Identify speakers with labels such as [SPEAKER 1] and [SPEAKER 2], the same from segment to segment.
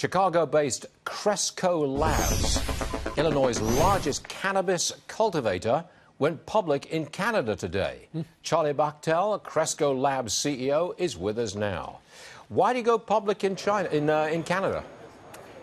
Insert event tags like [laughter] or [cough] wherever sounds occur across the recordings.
[SPEAKER 1] Chicago based Cresco Labs, Illinois' largest cannabis cultivator, went public in Canada today. Charlie Bachtell, Cresco Labs CEO, is with us now. Why did you go public in China, in, uh, in Canada?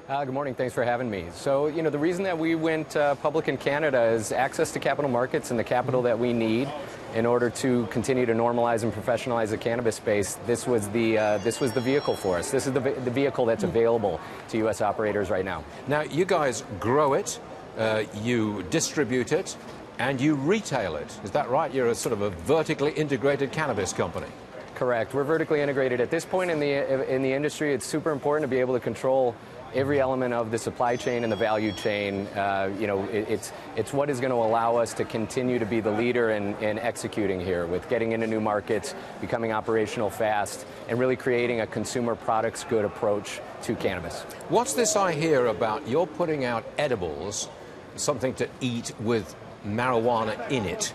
[SPEAKER 2] Uh, good morning. Thanks for having me. So, you know, the reason that we went uh, public in Canada is access to capital markets and the capital that we need in order to continue to normalize and professionalize the cannabis space. This was the uh, this was the vehicle for us. This is the, the vehicle that's available to U.S. operators right now.
[SPEAKER 1] Now, you guys grow it, uh, you distribute it, and you retail it. Is that right? You're a sort of a vertically integrated cannabis company.
[SPEAKER 2] Correct. We're vertically integrated. At this point in the in the industry, it's super important to be able to control every element of the supply chain and the value chain. Uh, you know, it, it's it's what is going to allow us to continue to be the leader in, in executing here with getting into new markets, becoming operational fast, and really creating a consumer products good approach to cannabis.
[SPEAKER 1] What's this I hear about you're putting out edibles, something to eat with marijuana in it?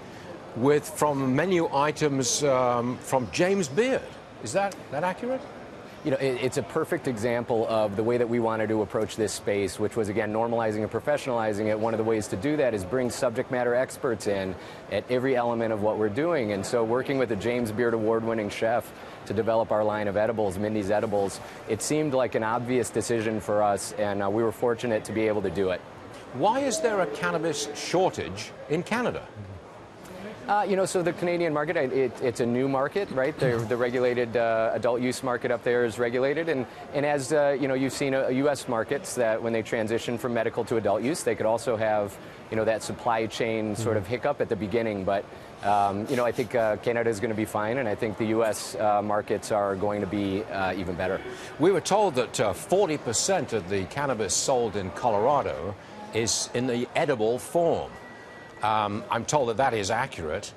[SPEAKER 1] with from menu items um, from James Beard. Is that, that accurate?
[SPEAKER 2] You know, it, it's a perfect example of the way that we wanted to approach this space, which was, again, normalizing and professionalizing it. One of the ways to do that is bring subject matter experts in at every element of what we're doing. And so, working with a James Beard award winning chef to develop our line of edibles, Mindy's Edibles, it seemed like an obvious decision for us, and uh, we were fortunate to be able to do it.
[SPEAKER 1] Why is there a cannabis shortage in Canada?
[SPEAKER 2] Uh, you know, so the Canadian market, it, it's a new market, right? The, the regulated uh, adult use market up there is regulated, and and as uh, you know, you've seen a, U.S. markets that when they transition from medical to adult use, they could also have you know that supply chain sort of hiccup at the beginning, but. Um, you know, I think uh, Canada is going to be fine, and I think the U.S. Uh, markets are going to be uh, even better.
[SPEAKER 1] We were told that 40% of the cannabis sold in Colorado is in the edible form. Um, I'm told that that is accurate.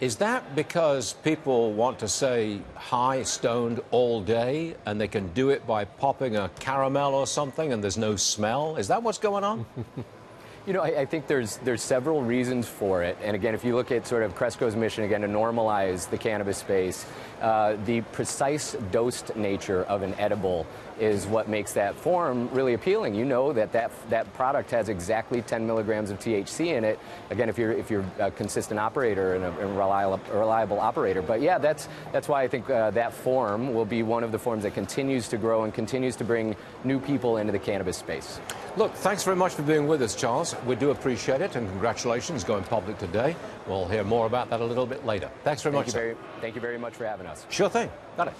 [SPEAKER 1] Is that because people want to say high stoned all day and they can do it by popping a caramel or something and there's no smell? Is that what's going on? [laughs]
[SPEAKER 2] You know, I, I, think there's there's several reasons for it. And again, if you look at sort of Cresco's mission again to normalize the cannabis space, uh, the precise dosed nature of an edible is what makes that form really appealing. You know that that, that product has exactly 10 milligrams of THC in it. Again, if you're if you're a consistent operator and a, a reliable, reliable operator. But yeah, that's that's why I think uh, that form will be one of the forms that continues to grow and continues to bring new people into the cannabis space.
[SPEAKER 1] Look, thanks very much for being with us, Charles. We do appreciate it, and congratulations going public today. We'll hear more about that a little bit later. Thanks very
[SPEAKER 2] thank
[SPEAKER 1] much.
[SPEAKER 2] You very, thank you very much for having us.
[SPEAKER 1] Sure thing. Got it.